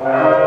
Aye.